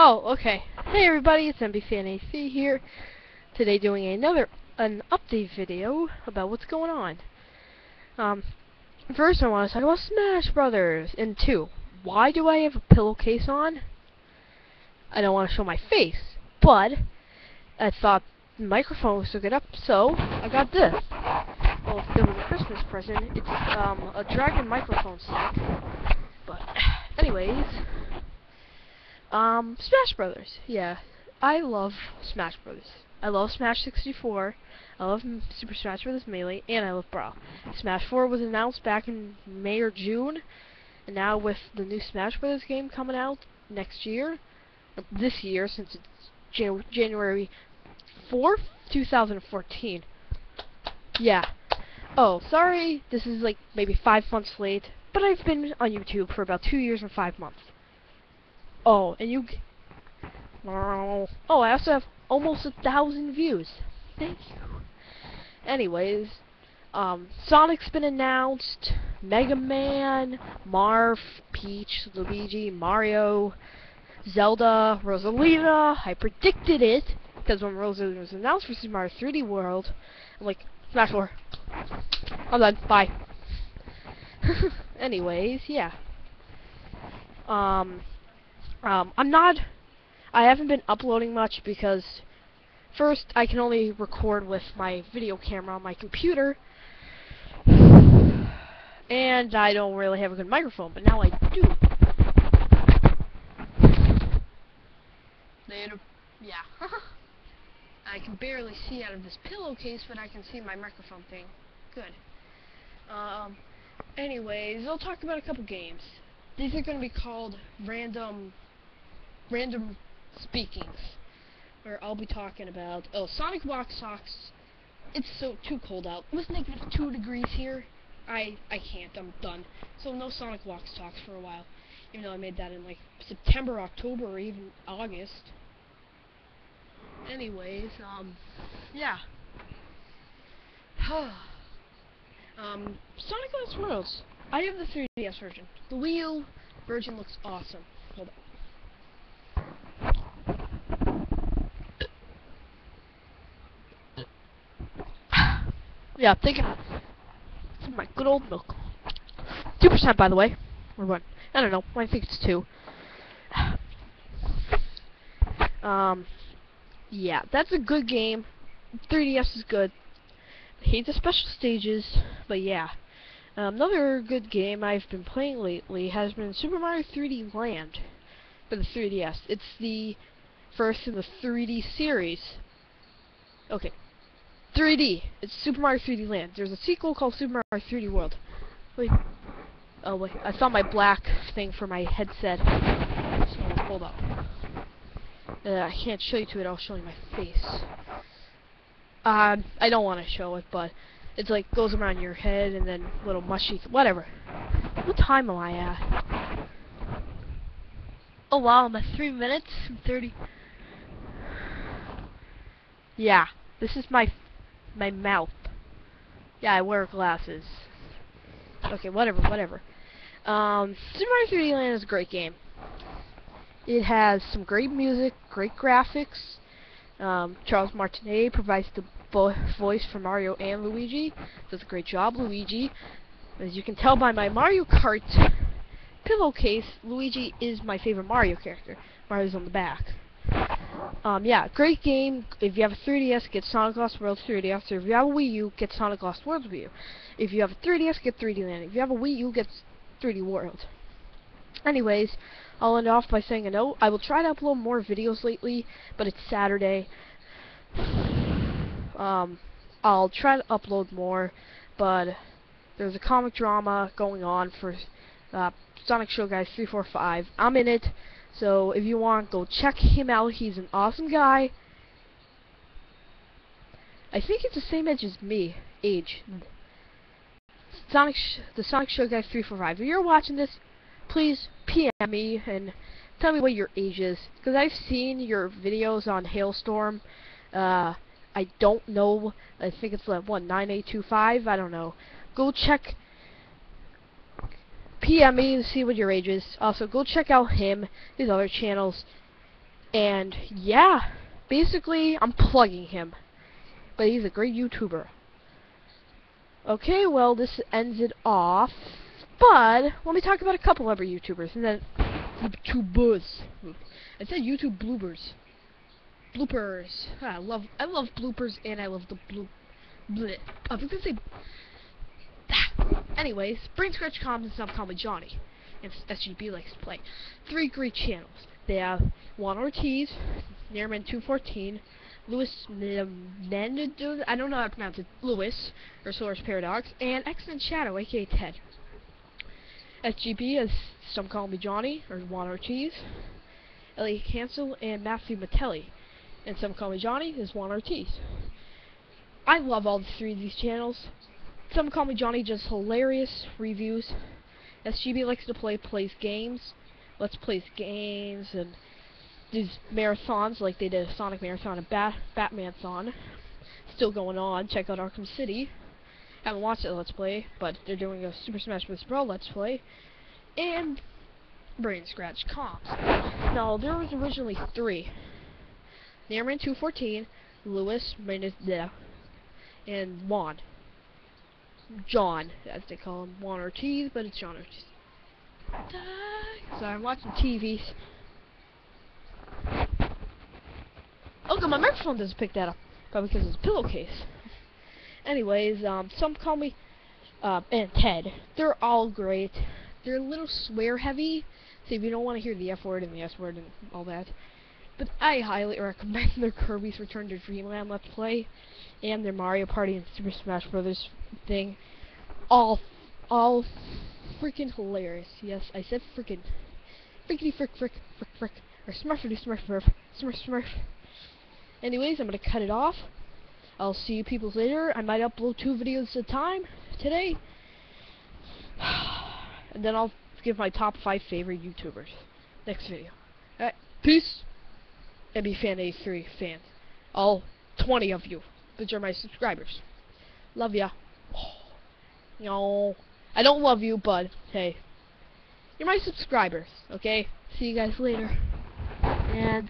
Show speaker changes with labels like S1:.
S1: Oh, okay. Hey everybody, it's MBFan83 here. Today doing another an update video about what's going on. Um, first I want to talk about Smash Brothers. And two, why do I have a pillowcase on? I don't want to show my face, but I thought the microphone would good up, so I got this. Well, it was a Christmas present. It's um a Dragon microphone stick. But anyways. Um, Smash Brothers. Yeah, I love Smash Brothers. I love Smash 64. I love Super Smash Bros. Melee, and I love Brawl. Smash 4 was announced back in May or June, and now with the new Smash Brothers game coming out next year, this year since it's Jan January 4th, 2014. Yeah. Oh, sorry, this is like maybe five months late, but I've been on YouTube for about two years and five months. Oh, and you... Oh, I also have almost a thousand views. Thank you. Anyways, um, Sonic's been announced, Mega Man, Marth, Peach, Luigi, Mario, Zelda, Rosalina. I predicted it, because when Rosalina was announced for Super Mario 3D World, I'm like, Smash 4. I'm done. Bye. Anyways, yeah. Um, um, I'm not, I haven't been uploading much because, first, I can only record with my video camera on my computer, and I don't really have a good microphone, but now I do. Yeah. I can barely see out of this pillowcase, but I can see my microphone thing. Good. Um, anyways, I'll talk about a couple games. These are going to be called random random speakings, where I'll be talking about, oh, Sonic Walk Talks, it's so too cold out. It was negative two degrees here. I I can't. I'm done. So no Sonic Walk Talks for a while. Even though I made that in like September, October, or even August. Anyways, um, yeah. um, Sonic Lost Worlds. I have the 3DS version. The Wii U version looks awesome. Yeah, it. It's my good old milk. Two percent, by the way. Or what? I don't know. I think it's two. Um, yeah, that's a good game. 3DS is good. I hate the special stages, but yeah. Um, another good game I've been playing lately has been Super Mario 3D Land for the 3DS. It's the first in the 3D series. Okay, 3D. It's Super Mario 3D Land. There's a sequel called Super Mario 3D World. Wait. Oh wait, I saw my black thing for my headset. So hold up. Uh, I can't show you to it. I'll show you my face. Uh, I don't want to show it, but it's like goes around your head and then little mushy, whatever. What time am I at? Oh wow, I'm at three minutes and thirty. Yeah, this is my my mouth. Yeah, I wear glasses. Okay, whatever, whatever. Um, Super Mario 3D Land is a great game. It has some great music, great graphics. Um, Charles Martinet provides the vo voice for Mario and Luigi. Does a great job, Luigi. As you can tell by my Mario Kart pillowcase, Luigi is my favorite Mario character. Mario's on the back. Um, yeah, great game. If you have a 3DS, get Sonic Lost World 3DS. If you have a Wii U, get Sonic Lost World Wii U. If you have a 3DS, get 3D Land. If you have a Wii U, get 3D World. Anyways, I'll end off by saying a note. I will try to upload more videos lately, but it's Saturday. Um, I'll try to upload more, but there's a comic drama going on for uh, Sonic Show Guys 345. I'm in it. So if you want, go check him out. He's an awesome guy. I think it's the same age as me. Age. Sonic, the Sonic Show Guy 345. If you're watching this, please PM me and tell me what your age is. Because I've seen your videos on Hailstorm. Uh, I don't know. I think it's like, what, 9825? I don't know. Go check PM me to see what your age is. Also, go check out him, his other channels. And yeah, basically I'm plugging him. But he's a great YouTuber. Okay, well this ends it off. But let me talk about a couple other YouTubers and then YouTubers. I said YouTube bloopers. Bloopers. Ah, I love I love bloopers and I love the bloop. Bleh. I was gonna say. Anyways, Brain Scratch Comms and Some Call Me Johnny, and SGB likes to play. Three great channels. They have Juan Ortiz, Nearman214, Lewis Menendez, I don't know how to pronounce it, Lewis, or Source Paradox, and Excellent Shadow, aka Ted. SGB is Some Call Me Johnny, or Juan Ortiz, Elliot Cancel, and Matthew Matelli. And Some Call Me Johnny is Juan Ortiz. I love all three of these channels. Some call me Johnny, just hilarious reviews. SGB likes to play, plays games. Let's plays games and these marathons like they did a Sonic Marathon and Bat Batman-thon. Still going on. Check out Arkham City. Haven't watched it Let's Play, but they're doing a Super Smash Bros. Brawl Let's Play. And Brain Scratch Comms. Now, there was originally three. Nearman 214, Lewis, Menendez, and Juan. John, as they call him. Juan Ortiz, but it's John Ortiz. Sorry, I'm watching TV. Oh, God, my microphone doesn't pick that up. Probably because it's a pillowcase. Anyways, um, some call me, uh, and Ted. They're all great. They're a little swear heavy, so if you don't want to hear the F word and the S word and all that. But I highly recommend their Kirby's Return to Dreamland Let's Play and their Mario Party and Super Smash Brothers thing. All, all freaking hilarious. Yes, I said freaking, freaky frick frick frick frick, or smurfity smurf smurf smurf smurf. Anyways, I'm gonna cut it off. I'll see you people later. I might upload two videos at a time today. and then I'll give my top five favorite YouTubers. Next video. Alright, peace. MB Fan 83 fans. All 20 of you which are my subscribers. Love ya. No. I don't love you, but hey. You're my subscribers, okay? See you guys later. And